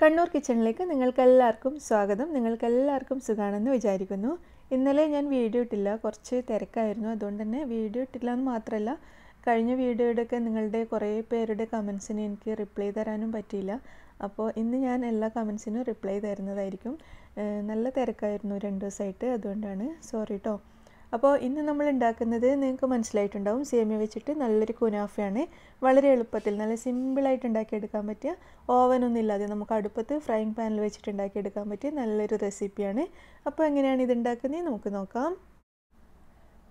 കണ്ണൂർ കിച്ചണിലേക്ക് നിങ്ങൾക്കെല്ലാവർക്കും സ്വാഗതം. നിങ്ങൾക്കെല്ലാവർക്കും സുഖമാണെന്ന് വിചാരിക്കുന്നു. ഇന്നലെ ഞാൻ വീഡിയോ ഇട്ടില്ല. കുറച്ച് തിരക്കായിരുന്നു. അതുകൊണ്ട് തന്നെ വീഡിയോ ഇട്ടില്ല എന്ന് മാത്രമല്ല കഴിഞ്ഞ വീഡിയോയുടെയൊക്കെ നിങ്ങളുടെ കുറേ പേരുടെ കമൻസിന് എനിക്ക് റിപ്ലൈ തരാനും പറ്റിയില്ല. അപ്പോൾ ഇന്ന് ഞാൻ എല്ലാ കമൻസിനും റിപ്ലൈ തരുന്നതായിരിക്കും. നല്ല തിരക്കായിരുന്നു രണ്ട് ദിവസമായിട്ട്. അതുകൊണ്ടാണ്. സോറി കേട്ടോ അപ്പോൾ ഇന്ന് നമ്മൾ ഉണ്ടാക്കുന്നത് നിങ്ങൾക്ക് മനസ്സിലായിട്ടുണ്ടാവും. സേമിയ വെച്ചിട്ട് നല്ലൊരു കുനാഫയാണ്. വളരെ എളുപ്പത്തിൽ നല്ല സിമ്പിളായിട്ട് ഉണ്ടാക്കിയെടുക്കാൻ പറ്റിയ ഓവനൊന്നും ഇല്ലാതെ നമുക്ക് അടുപ്പത്ത് ഫ്രൈങ് പാനിൽ വെച്ചിട്ട് ഉണ്ടാക്കിയെടുക്കാൻ പറ്റിയ നല്ലൊരു റെസിപ്പിയാണ്. അപ്പോൾ എങ്ങനെയാണ് ഇത് ഉണ്ടാക്കുന്നത്? നമുക്ക് നോക്കാം.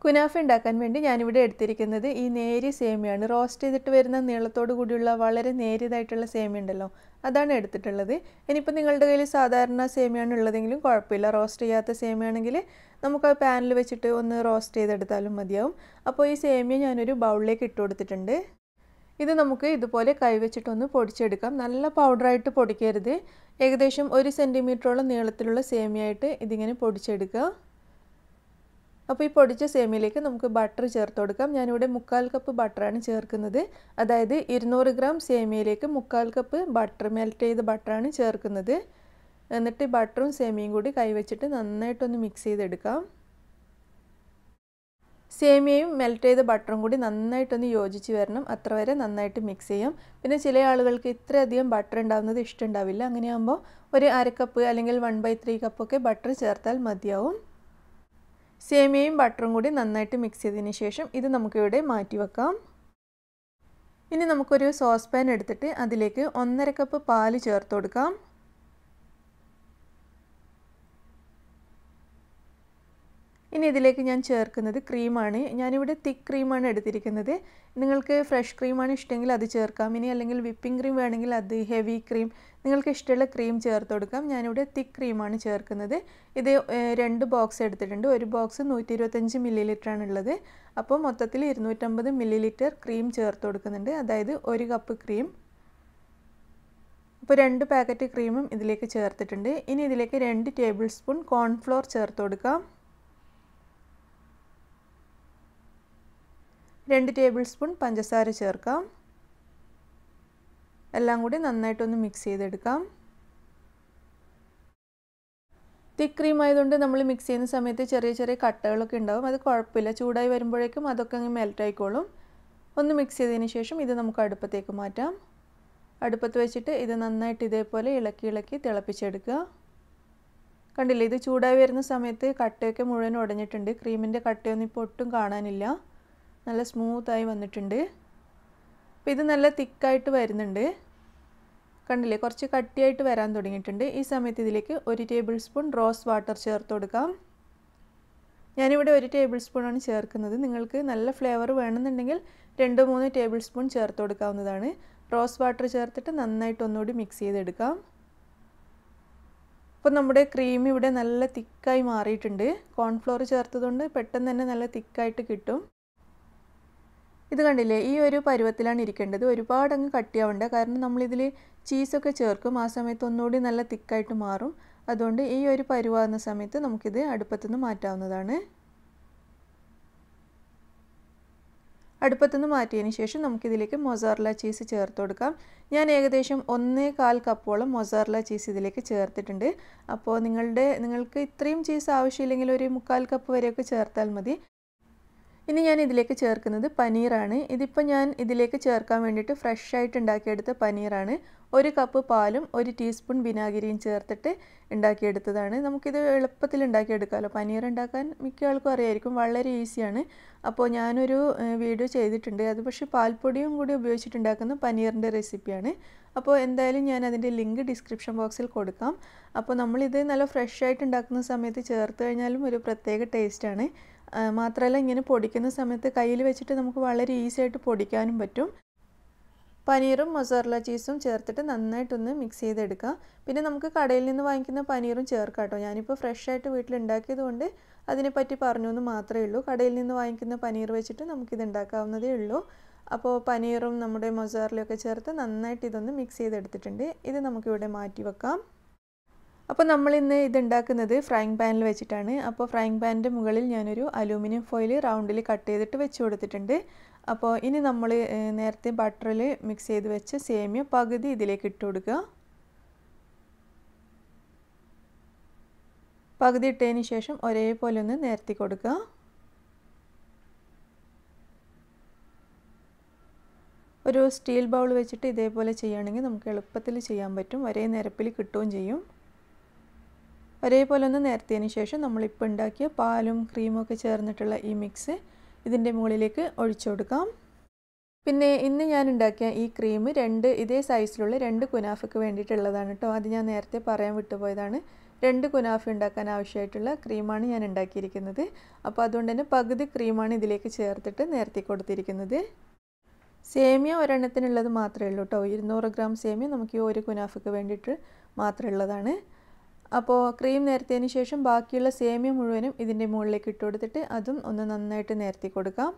കുനാഫ ഉണ്ടാക്കാൻ വേണ്ടി ഞാനിവിടെ എടുത്തിരിക്കുന്നത് ഈ നേരിയ സേമിയാണ്. റോസ്റ്റ് ചെയ്തിട്ട് വരുന്ന നീളത്തോടു കൂടിയുള്ള വളരെ നേരിയതായിട്ടുള്ള സേമിയ ഉണ്ടല്ലോ അതാണ് എടുത്തിട്ടുള്ളത്. ഇനിയിപ്പോൾ നിങ്ങളുടെ കയ്യിൽ സാധാരണ സേമിയാണ് ഉള്ളതെങ്കിലും കുഴപ്പമില്ല. റോസ്റ്റ് ചെയ്യാത്ത സേമിയാണെങ്കിൽ നമുക്ക് ആ പാനിൽ വെച്ചിട്ട് ഒന്ന് റോസ്റ്റ് ചെയ്തെടുത്താലും മതിയാവും. അപ്പോൾ ഈ സേമിയ ഞാനൊരു ബൗളിലേക്ക് ഇട്ട് കൊടുത്തിട്ടുണ്ട്. ഇത് നമുക്ക് ഇതുപോലെ കൈവച്ചിട്ടൊന്ന് പൊടിച്ചെടുക്കാം. നല്ല പൗഡറായിട്ട് പൊടിക്കരുത്. ഏകദേശം ഒരു സെന്റിമീറ്ററോളം നീളത്തിലുള്ള സേമിയായിട്ട് ഇതിങ്ങനെ പൊടിച്ചെടുക്കുക. അപ്പോൾ ഈ പൊടിച്ച സേമിയയിലേക്ക് നമുക്ക് ബട്ടർ ചേർത്ത് കൊടുക്കാം. ഞാനിവിടെ മുക്കാൽ കപ്പ് ബട്ടറാണ് ചേർക്കുന്നത്. അതായത് ഇരുന്നൂറ് ഗ്രാം സേമിയയിലേക്ക് മുക്കാൽ കപ്പ് ബട്ടർ മെൽറ്റ് ചെയ്ത ബട്ടറാണ് ചേർക്കുന്നത്. എന്നിട്ട് ബട്ടറും സേമിയയും കൂടി കൈവച്ചിട്ട് നന്നായിട്ടൊന്ന് മിക്സ് ചെയ്തെടുക്കാം. സേമിയയും മെൽറ്റ് ചെയ്ത ബട്ടറും കൂടി നന്നായിട്ടൊന്ന് യോജിച്ച് വരണം. അത്ര വരെ നന്നായിട്ട് മിക്സ് ചെയ്യാം. പിന്നെ ചില ആളുകൾക്ക് ഇത്രയധികം ബട്ടർ ഉണ്ടാവുന്നത് ഇഷ്ടമുണ്ടാവില്ല. അങ്ങനെയാകുമ്പോൾ ഒരു അരക്കപ്പ് അല്ലെങ്കിൽ വൺ ബൈ ത്രീ കപ്പൊക്കെ ബട്ടർ ചേർത്താൽ മതിയാവും. സേമിയയും ബട്ടറും കൂടി നന്നായിട്ട് മിക്സ് ചെയ്തതിന് ശേഷം ഇത് നമുക്കിവിടെ മാറ്റി വെക്കാം. ഇനി നമുക്കൊരു സോസ് പാൻ എടുത്തിട്ട് അതിലേക്ക് ഒന്നര കപ്പ് പാൽ ചേർത്ത് കൊടുക്കാം. ഇനി ഇതിലേക്ക് ഞാൻ ചേർക്കുന്നത് ക്രീമാണ്. ഞാനിവിടെ തിക്ക് ക്രീമാണ് എടുത്തിരിക്കുന്നത്. നിങ്ങൾക്ക് ഫ്രഷ് ക്രീമാണ് ഇഷ്ടമെങ്കിൽ അത് ചേർക്കാം. ഇനി അല്ലെങ്കിൽ വിപ്പിംഗ് ക്രീം വേണമെങ്കിൽ അത് ഹെവി ക്രീം നിങ്ങൾക്ക് ഇഷ്ടമുള്ള ക്രീം ചേർത്ത് കൊടുക്കാം. ഞാനിവിടെ തിക്ക് ക്രീമാണ് ചേർക്കുന്നത്. ഇത് രണ്ട് ബോക്സ് എടുത്തിട്ടുണ്ട്. ഒരു ബോക്സ് നൂറ്റി ഇരുപത്തഞ്ച് ലിറ്റർ ഉള്ളത്. അപ്പോൾ മൊത്തത്തിൽ ഇരുന്നൂറ്റമ്പത് മില്ലി ലിറ്റർ ക്രീം ചേർത്ത് കൊടുക്കുന്നുണ്ട്. അതായത് ഒരു കപ്പ് ക്രീം അപ്പോൾ രണ്ട് പാക്കറ്റ് ക്രീമും ഇതിലേക്ക് ചേർത്തിട്ടുണ്ട്. ഇനി ഇതിലേക്ക് രണ്ട് ടേബിൾ സ്പൂൺ കോൺഫ്ലോർ ചേർത്ത് കൊടുക്കാം. രണ്ട് ടേബിൾ സ്പൂൺ പഞ്ചസാര ചേർക്കാം. എല്ലാം കൂടി നന്നായിട്ടൊന്ന് മിക്സ് ചെയ്തെടുക്കാം. തിക്ക് ക്രീം ആയതുകൊണ്ട് നമ്മൾ മിക്സ് ചെയ്യുന്ന സമയത്ത് ചെറിയ ചെറിയ കട്ടകളൊക്കെ ഉണ്ടാവും. അത് കുഴപ്പമില്ല. ചൂടായി വരുമ്പോഴേക്കും അതൊക്കെ അങ്ങ് മെൽറ്റ് ആയിക്കോളും. ഒന്ന് മിക്സ് ചെയ്തതിന് ശേഷം ഇത് നമുക്ക് അടുപ്പത്തേക്ക് മാറ്റാം. അടുപ്പത്ത് വെച്ചിട്ട് ഇത് നന്നായിട്ട് ഇതേപോലെ ഇളക്കി ഇളക്കി തിളപ്പിച്ചെടുക്കുക. കണ്ടില്ലേ? ഇത് ചൂടായി വരുന്ന സമയത്ത് കട്ടയൊക്കെ മുഴുവൻ ഉടഞ്ഞിട്ടുണ്ട്. ക്രീമിന്റെ കട്ടയൊന്നും ഇപ്പോൾ ഒട്ടും കാണാനില്ല. നല്ല സ്മൂത്തായി വന്നിട്ടുണ്ട്. അപ്പോൾ ഇത് നല്ല തിക്കായിട്ട് വരുന്നുണ്ട്. കണ്ടില്ലേ? കുറച്ച് കട്ടിയായിട്ട് വരാൻ തുടങ്ങിയിട്ടുണ്ട്. ഈ സമയത്ത് ഇതിലേക്ക് ഒരു ടേബിൾ സ്പൂൺ റോസ് വാട്ടർ ചേർത്ത് കൊടുക്കാം. ഞാനിവിടെ ഒരു ടേബിൾ സ്പൂണാണ് ചേർക്കുന്നത്. നിങ്ങൾക്ക് നല്ല ഫ്ലേവർ വേണമെന്നുണ്ടെങ്കിൽ രണ്ട് മൂന്ന് ടേബിൾ സ്പൂൺ ചേർത്ത് കൊടുക്കാവുന്നതാണ്. റോസ് വാട്ടർ ചേർത്തിട്ട് നന്നായിട്ട് ഒന്നുകൂടി മിക്സ് ചെയ്തെടുക്കാം. അപ്പോൾ നമ്മുടെ ക്രീം ഇവിടെ നല്ല തിക്കായി മാറിയിട്ടുണ്ട്. കോൺഫ്ലോർ ചേർത്തതുകൊണ്ട് പെട്ടെന്ന് തന്നെ നല്ല തിക്കായിട്ട് കിട്ടും. ഇത് കണ്ടില്ലേ? ഈ ഒരു പരുവത്തിലാണ് ഇരിക്കേണ്ടത്. ഒരുപാട് അങ്ങ് കട്ടിയാവണ്ട. കാരണം നമ്മളിതിൽ ചീസൊക്കെ ചേർക്കും. ആ സമയത്ത് ഒന്നുകൂടി നല്ല തിക്കായിട്ട് മാറും. അതുകൊണ്ട് ഈ ഒരു പരുവാകുന്ന സമയത്ത് നമുക്കിത് അടുപ്പത്തുനിന്ന് മാറ്റാവുന്നതാണ്. അടുപ്പത്തുനിന്ന് മാറ്റിയതിന് ശേഷം നമുക്കിതിലേക്ക് മൊസാർല ചീസ് ചേർത്ത് കൊടുക്കാം. ഞാൻ ഏകദേശം ഒന്നേ കാൽ കപ്പോളം മൊസാർല ചീസ് ഇതിലേക്ക് ചേർത്തിട്ടുണ്ട്. അപ്പോൾ നിങ്ങളുടെ നിങ്ങൾക്ക് ഇത്രയും ചീസ് ആവശ്യമില്ലെങ്കിൽ ഒരു മുക്കാൽ കപ്പ് വരെയൊക്കെ ചേർത്താൽ മതി. ഇനി ഞാൻ ഇതിലേക്ക് ചേർക്കുന്നത് പനീറാണ്. ഇതിപ്പോൾ ഞാൻ ഇതിലേക്ക് ചേർക്കാൻ വേണ്ടിയിട്ട് ഫ്രഷ് ആയിട്ട് ഉണ്ടാക്കിയെടുത്ത പനീറാണ്. ഒരു കപ്പ് പാലും ഒരു ടീസ്പൂൺ വിനാഗിരിയും ചേർത്തിട്ട് ഉണ്ടാക്കിയെടുത്തതാണ്. നമുക്കിത് എളുപ്പത്തിൽ ഉണ്ടാക്കിയെടുക്കാമല്ലോ പനീർ ഉണ്ടാക്കാൻ മിക്ക ആൾക്കും അറിയായിരിക്കും വളരെ ഈസിയാണ്. അപ്പോൾ ഞാനൊരു വീഡിയോ ചെയ്തിട്ടുണ്ട്. അത് പക്ഷേ പാൽപ്പൊടിയും കൂടി ഉപയോഗിച്ചിട്ടുണ്ടാക്കുന്ന പനീറിന്റെ റെസിപ്പിയാണ്. അപ്പോൾ എന്തായാലും ഞാൻ അതിന്റെ ലിങ്ക് ഡിസ്ക്രിപ്ഷൻ ബോക്സിൽ കൊടുക്കാം. അപ്പോൾ നമ്മളിത് നല്ല ഫ്രഷ് ആയിട്ട് ഉണ്ടാക്കുന്ന സമയത്ത് ചേർത്ത് കഴിഞ്ഞാലും ഒരു പ്രത്യേക ടേസ്റ്റാണ് മാത്രമല്ല ഇങ്ങനെ പൊടിക്കുന്ന സമയത്ത് കയ്യിൽ വെച്ചിട്ട് നമുക്ക് വളരെ ഈസി ആയിട്ട് പൊടിക്കാനും പറ്റും. പനീറും മൊസറല ചീസും ചേർത്തിട്ട് നന്നായിട്ടൊന്ന് മിക്സ് ചെയ്തെടുക്കാം. പിന്നെ നമുക്ക് കടയിൽ നിന്ന് വാങ്ങിക്കുന്ന പനീറും ചേർക്കാം കേട്ടോ ഞാനിപ്പോൾ ഫ്രഷ് ആയിട്ട് വീട്ടിൽ ഉണ്ടാക്കിയത് കൊണ്ട് അതിനെപ്പറ്റി പറഞ്ഞു എന്ന് മാത്രമേ ഉള്ളൂ. കടയിൽ നിന്ന് വാങ്ങിക്കുന്ന പനീർ വെച്ചിട്ട് നമുക്കിത് ഉണ്ടാക്കാവുന്നതേ ഉള്ളൂ. അപ്പോൾ പനീറും നമ്മുടെ മൊസാറിലൊക്കെ ചേർത്ത് നന്നായിട്ട് ഇതൊന്ന് മിക്സ് ചെയ്തെടുത്തിട്ടുണ്ട്. ഇത് നമുക്കിവിടെ മാറ്റി വെക്കാം. അപ്പോൾ നമ്മളിന്ന് ഇതുണ്ടാക്കുന്നത് ഫ്രൈങ് പാനിൽ വെച്ചിട്ടാണ്. അപ്പോൾ ഫ്രൈങ് പാനിന്റെ മുകളിൽ ഞാനൊരു അലൂമിനിയം ഫോയിൽ റൗണ്ടിൽ കട്ട് ചെയ്തിട്ട് വെച്ച് കൊടുത്തിട്ടുണ്ട്. അപ്പോൾ ഇനി നമ്മൾ നേരത്തെ ബട്ടറിൽ മിക്സ് ചെയ്ത് വെച്ച് സേമിയ പകുതി ഇതിലേക്ക് ഇട്ട് കൊടുക്കുക. പകുതി ഇട്ടതിന് ശേഷം ഒരേപോലെ ഒന്ന് നേരത്തി കൊടുക്കുക. ഒരു സ്റ്റീൽ ബൗൾ വെച്ചിട്ട് ഇതേപോലെ ചെയ്യുകയാണെങ്കിൽ നമുക്ക് എളുപ്പത്തിൽ ചെയ്യാൻ പറ്റും. ഒരേ നിരപ്പിൽ കിട്ടുകയും ചെയ്യും. ഒരേപോലെ ഒന്ന് നേരത്തേന് ശേഷം നമ്മളിപ്പോൾ ഉണ്ടാക്കിയ പാലും ക്രീമും ഒക്കെ ചേർന്നിട്ടുള്ള ഈ മിക്സ് ഇതിന്റെ മുകളിലേക്ക് ഒഴിച്ചു കൊടുക്കാം. പിന്നെ ഇന്ന് ഞാൻ ഉണ്ടാക്കിയ ഈ ക്രീം രണ്ട് ഇതേ സൈസിലുള്ള രണ്ട് കുനാഫയ്ക്ക് വേണ്ടിയിട്ടുള്ളതാണ് കേട്ടോ. അത് ഞാൻ നേരത്തെ പറയാൻ വിട്ടുപോയതാണ്. രണ്ട് കുനാഫ ഉണ്ടാക്കാൻ ആവശ്യമായിട്ടുള്ള ക്രീമാണ് ഞാൻ ഉണ്ടാക്കിയിരിക്കുന്നത്. അപ്പോൾ അതുകൊണ്ട് തന്നെ പകുതി ക്രീമാണ് ഇതിലേക്ക് ചേർത്തിട്ട് നേരത്തെ കൊടുത്തിരിക്കുന്നത്. സേമിയ ഒരെണ്ണത്തിനുള്ളത് മാത്രമേ ഉള്ളൂ കേട്ടോ. ഇരുന്നൂറ് ഗ്രാം സേമിയ നമുക്ക് ഈ ഒരു കുനാഫയ്ക്ക് വേണ്ടിയിട്ട് മാത്രമുള്ളതാണ്. അപ്പോൾ ക്രീം നിരത്തിയതിന് ശേഷം ബാക്കിയുള്ള സേമിയ മുഴുവനും ഇതിന്റെ മുകളിലേക്ക് ഇട്ട് കൊടുത്തിട്ട് അതും ഒന്ന് നന്നായിട്ട് നിരത്തി കൊടുക്കാം.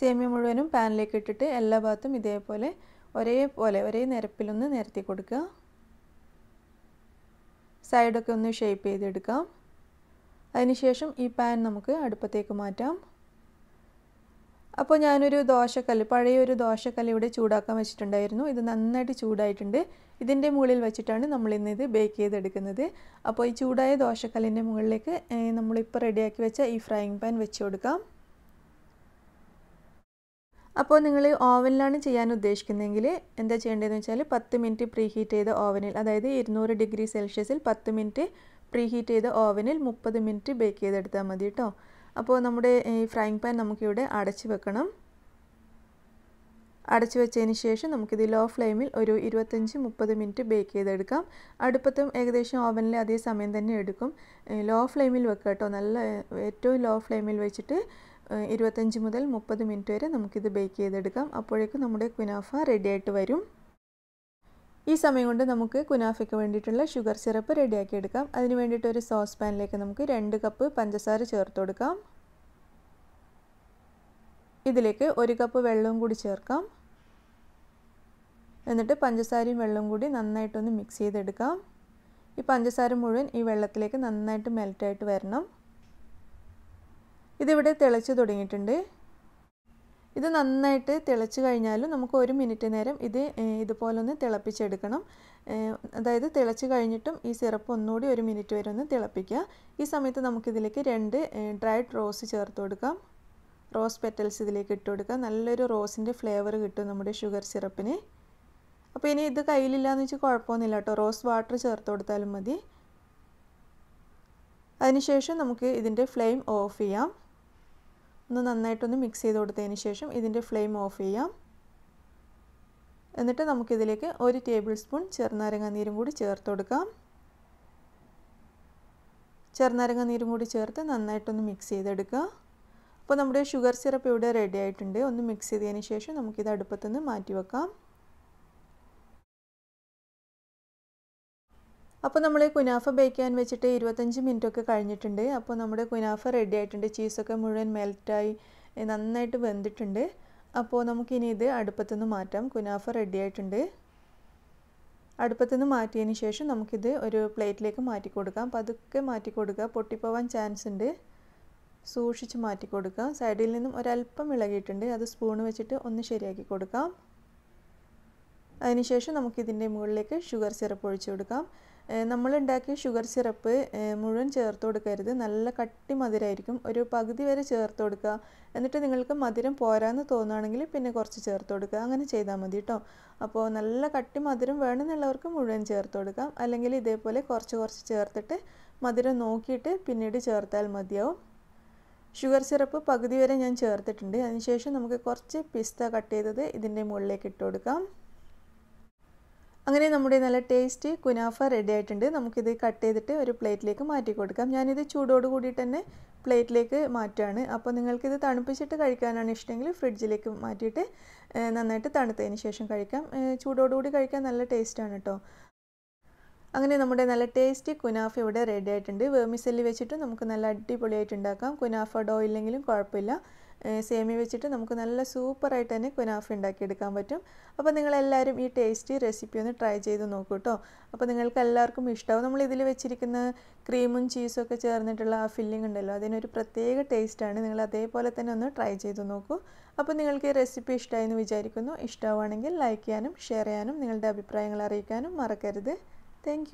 സേമിയ മുഴുവനും പാനിലേക്ക് ഇട്ടിട്ട് എല്ലാ ഭാഗത്തും ഇതേപോലെ ഒരേപോലെ ഒരേ നിരപ്പിലൊന്ന് നിരത്തി കൊടുക്കുക. സൈഡൊക്കെ ഒന്ന് ഷേപ്പ് ചെയ്തെടുക്കാം. അതിനുശേഷം ഈ പാൻ നമുക്ക് അടുപ്പത്തേക്ക് മാറ്റാം. അപ്പോൾ ഞാനൊരു ദോശക്കല്ല് പഴയ ഒരു ദോശക്കല്ല് ഇവിടെ ചൂടാക്കാൻ വെച്ചിട്ടുണ്ടായിരുന്നു. ഇത് നന്നായിട്ട് ചൂടായിട്ടുണ്ട്. ഇതിന്റെ മുകളിൽ വെച്ചിട്ടാണ് നമ്മൾ ഇന്ന് ഇത് ബേക്ക് ചെയ്തെടുക്കുന്നത്. അപ്പോൾ ഈ ചൂടായ ദോശക്കല്ലിന്റെ മുകളിലേക്ക് നമ്മളിപ്പോൾ റെഡിയാക്കി വെച്ച ഈ ഫ്രൈങ് പാൻ വെച്ച് കൊടുക്കാം. അപ്പോൾ നിങ്ങൾ ഓവനിലാണ് ചെയ്യാൻ ഉദ്ദേശിക്കുന്നതെങ്കിൽ എന്താ ചെയ്യേണ്ടതെന്ന് വെച്ചാൽ പത്ത് മിനിറ്റ് പ്രീ ഹീറ്റ് ചെയ്ത ഓവനിൽ അതായത് ഇരുന്നൂറ് ഡിഗ്രി സെൽഷ്യസിൽ പത്ത് മിനിറ്റ് പ്രീ ഹീറ്റ് ചെയ്ത ഓവനിൽ മുപ്പത് മിനിറ്റ് ബേക്ക് ചെയ്തെടുത്താൽ മതി കേട്ടോ. അപ്പോൾ നമ്മുടെ ഈ ഫ്രൈങ് പാൻ നമുക്കിവിടെ അടച്ച് വെക്കണം. അടച്ചു വെച്ചതിന് ശേഷം നമുക്കിത് ലോ ഫ്ലെയിമിൽ ഒരു ഇരുപത്തഞ്ച് മുപ്പത് മിനിറ്റ് ബേക്ക് ചെയ്തെടുക്കാം. അടുപ്പത്തും ഏകദേശം ഓവനിൽ അതേ സമയം തന്നെ എടുക്കും. ലോ ഫ്ലെയിമിൽ വെക്കുക കേട്ടോ. നല്ല ഏറ്റവും ലോ ഫ്ലെയിമിൽ വെച്ചിട്ട് ഇരുപത്തഞ്ച് മുതൽ മുപ്പത് മിനിറ്റ് വരെ നമുക്കിത് ബേക്ക് ചെയ്തെടുക്കാം. അപ്പോഴേക്കും നമ്മുടെ ക്വിനാഫ റെഡി ആയിട്ട് വരും. ഈ സമയം കൊണ്ട് നമുക്ക് കുനാഫയ്ക്ക് വേണ്ടിയിട്ടുള്ള ഷുഗർ സിറപ്പ് റെഡിയാക്കി എടുക്കാം. അതിന് വേണ്ടിയിട്ട് ഒരു സോസ് പാനിലേക്ക് നമുക്ക് രണ്ട് കപ്പ് പഞ്ചസാര ചേർത്ത് കൊടുക്കാം. ഇതിലേക്ക് ഒരു കപ്പ് വെള്ളവും കൂടി ചേർക്കാം. എന്നിട്ട് പഞ്ചസാരയും വെള്ളവും കൂടി നന്നായിട്ടൊന്ന് മിക്സ് ചെയ്തെടുക്കാം. ഈ പഞ്ചസാര മുഴുവൻ ഈ വെള്ളത്തിലേക്ക് നന്നായിട്ട് മെൽറ്റായിട്ട് വരണം. ഇതിവിടെ തിളച്ച് തുടങ്ങിയിട്ടുണ്ട്. ഇത് നന്നായിട്ട് തിളച്ച് കഴിഞ്ഞാലും നമുക്ക് ഒരു മിനിറ്റ് നേരം ഇത് ഇതുപോലൊന്ന് തിളപ്പിച്ചെടുക്കണം. അതായത് തിളച്ച് കഴിഞ്ഞിട്ടും ഈ സിറപ്പ് ഒന്നുകൂടി ഒരു മിനിറ്റ് വരെ ഒന്ന് തിളപ്പിക്കുക. ഈ സമയത്ത് നമുക്കിതിലേക്ക് രണ്ട് ഡ്രൈഡ് റോസ് ചേർത്ത് കൊടുക്കാം. റോസ് പെറ്റൽസ് ഇതിലേക്ക് ഇട്ട് കൊടുക്കുക. നല്ലൊരു റോസിന്റെ ഫ്ലേവർ കിട്ടും നമ്മുടെ ഷുഗർ സിറപ്പിന്. അപ്പോൾ ഇനി ഇത് കയ്യിലില്ലാന്ന് വെച്ചാൽ കുഴപ്പമൊന്നുമില്ല കേട്ടോ. റോസ് വാട്ടർ ചേർത്ത് കൊടുത്താലും മതി. അതിനുശേഷം നമുക്ക് ഇതിന്റെ ഫ്ലെയിം ഓഫ് ചെയ്യാം. ഒന്ന് നന്നായിട്ടൊന്ന് മിക്സ് ചെയ്ത് കൊടുത്തതിന് ശേഷം ഇതിന്റെ ഫ്ലെയിം ഓഫ് ചെയ്യാം. എന്നിട്ട് നമുക്കിതിലേക്ക് ഒരു ടേബിൾ സ്പൂൺ ചെറുനാരങ്ങ നീരും കൂടി ചേർത്ത് കൊടുക്കാം. ചെറുനാരങ്ങ നീരും കൂടി ചേർത്ത് നന്നായിട്ടൊന്ന് മിക്സ് ചെയ്തെടുക്കുക. അപ്പോൾ നമ്മുടെ ഷുഗർ സിറപ്പ് ഇവിടെ റെഡി ആയിട്ടുണ്ട്. ഒന്ന് മിക്സ് ചെയ്തതിന് ശേഷം നമുക്കിത് അടുപ്പത്തുനിന്ന് മാറ്റി വെക്കാം അപ്പോൾ നമ്മൾ കുനാഫ ബേക്ക് ചെയ്യാൻ വെച്ചിട്ട് ഇരുപത്തഞ്ച് മിനിറ്റ് ഒക്കെ കഴിഞ്ഞിട്ടുണ്ട്. അപ്പോൾ നമ്മുടെ കുനാഫ റെഡി ആയിട്ടുണ്ട്. ചീസൊക്കെ മുഴുവൻ മെൽറ്റായി നന്നായിട്ട് വെന്തിട്ടുണ്ട്. അപ്പോൾ നമുക്കിനി ഇത് അടുപ്പത്തുനിന്ന് മാറ്റാം. കുനാഫ റെഡി ആയിട്ടുണ്ട്. അടുപ്പത്തുനിന്ന് മാറ്റിയതിന് ശേഷം നമുക്കിത് ഒരു പ്ലേറ്റിലേക്ക് മാറ്റി കൊടുക്കാം പതുക്കെ മാറ്റി കൊടുക്കുക പൊട്ടിപ്പോവാൻ ചാൻസ് ഉണ്ട്. സൂക്ഷിച്ച് മാറ്റി കൊടുക്കുക സൈഡിൽ നിന്നും ഒരല്പം ഇളകിയിട്ടുണ്ട്. അത് സ്പൂൺ വെച്ചിട്ട് ഒന്ന് ശരിയാക്കി കൊടുക്കാം. അതിനുശേഷം നമുക്കിതിന്റെ മുകളിലേക്ക് ഷുഗർ സിറപ്പ് ഒഴിച്ചു കൊടുക്കാം. നമ്മൾ ഉണ്ടാക്കിയ ഷുഗർ സിറപ്പ് മുഴുവൻ ചേർത്ത് കൊടുക്കരുത്. നല്ല കട്ടി മധുരമായിരിക്കും ഒരു പകുതി വരെ ചേർത്ത് കൊടുക്കുക. എന്നിട്ട് നിങ്ങൾക്ക് മധുരം പോരാന്ന് തോന്നുകയാണെങ്കിൽ പിന്നെ കുറച്ച് ചേർത്ത് കൊടുക്കുക. അങ്ങനെ ചെയ്താൽ മതി കേട്ടോ അപ്പോൾ നല്ല കട്ടി മധുരം വേണമെന്നുള്ളവർക്ക് മുഴുവൻ ചേർത്ത് കൊടുക്കാം. അല്ലെങ്കിൽ ഇതേപോലെ കുറച്ച് കുറച്ച് ചേർത്തിട്ട് മധുരം നോക്കിയിട്ട് പിന്നീട് ചേർത്താൽ മതിയാവും. ഷുഗർ സിറപ്പ് പകുതി വരെ ഞാൻ ചേർത്തിട്ടുണ്ട്. അതിനുശേഷം നമുക്ക് കുറച്ച് പിസ്ത കട്ട് ചെയ്തത് ഇതിന്റെ മുകളിലേക്ക് ഇട്ട് കൊടുക്കാം. അങ്ങനെ നമ്മുടെ നല്ല ടേസ്റ്റി കുനാഫ റെഡി ആയിട്ടുണ്ട്. നമുക്കിത് കട്ട് ചെയ്തിട്ട് ഒരു പ്ലേറ്റിലേക്ക് മാറ്റി കൊടുക്കാം. ഞാനിത് ചൂടോട് കൂടി തന്നെ പ്ലേറ്റിലേക്ക് മാറ്റുകയാണ് അപ്പോൾ നിങ്ങൾക്കിത് തണുപ്പിച്ചിട്ട് കഴിക്കാനാണ് ഇഷ്ടമെങ്കിൽ ഫ്രിഡ്ജിലേക്ക് മാറ്റിയിട്ട് നന്നായിട്ട് തണുത്തതിന് ശേഷം കഴിക്കാം. ചൂടോടുകൂടി കഴിക്കാൻ നല്ല ടേസ്റ്റാണ് കേട്ടോ അങ്ങനെ നമ്മുടെ നല്ല ടേസ്റ്റി കുനാഫ ഇവിടെ റെഡി ആയിട്ടുണ്ട്. വേമിസെല്ലി വെച്ചിട്ട് നമുക്ക് നല്ല അടിപൊളിയായിട്ട് ഉണ്ടാക്കാം. കുനാഫ ഡോ ഇല്ലെങ്കിലും കുഴപ്പമില്ല. സേമിയ വെച്ചിട്ട് നമുക്ക് നല്ല സൂപ്പറായിട്ട് തന്നെ കുനാഫ ഉണ്ടാക്കിയെടുക്കാൻ പറ്റും. അപ്പോൾ നിങ്ങളെല്ലാവരും ഈ ടേസ്റ്റി റെസിപ്പി ഒന്ന് ട്രൈ ചെയ്ത് നോക്കൂ കേട്ടോ. അപ്പോൾ നിങ്ങൾക്ക് എല്ലാവർക്കും ഇഷ്ടമാവും നമ്മൾ ഇതിൽ വെച്ചിരിക്കുന്ന ക്രീമും ചീസും ഒക്കെ ചേർന്നിട്ടുള്ള ആ ഫില്ലിംഗ് ഉണ്ടല്ലോ അതിനൊരു പ്രത്യേക ടേസ്റ്റാണ് നിങ്ങൾ അതേപോലെ തന്നെ ഒന്ന് ട്രൈ ചെയ്ത് നോക്കൂ. അപ്പോൾ നിങ്ങൾക്ക് ഈ റെസിപ്പി ഇഷ്ടമായി എന്ന് വിചാരിക്കുന്നു. ഇഷ്ടമാവുകയാണെങ്കിൽ ലൈക്ക് ചെയ്യാനും ഷെയർ ചെയ്യാനും നിങ്ങളുടെ അഭിപ്രായങ്ങൾ അറിയിക്കാനും മറക്കരുത്. താങ്ക്